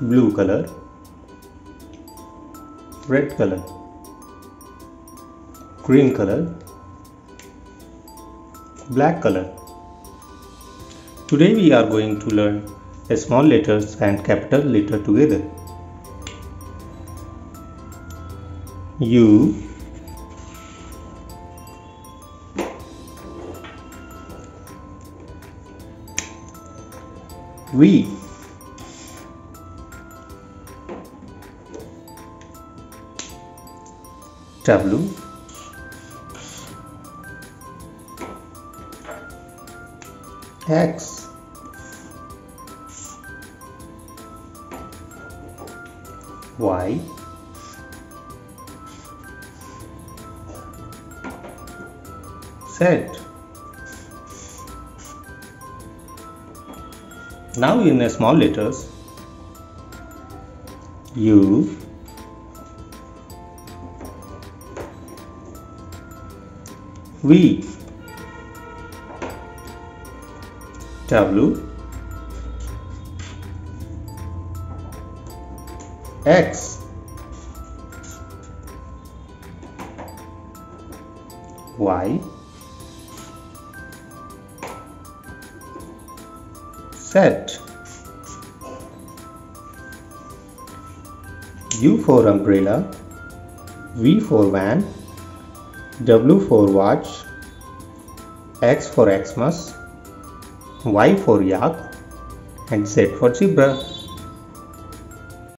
blue color, red color, green color, black color. Today we are going to learn small letters and capital letter together. U V W X. Y. Z. Now in small letters U V W X Y Z U for umbrella V for van W for watch X for Xmas Y for yak and Z for zebra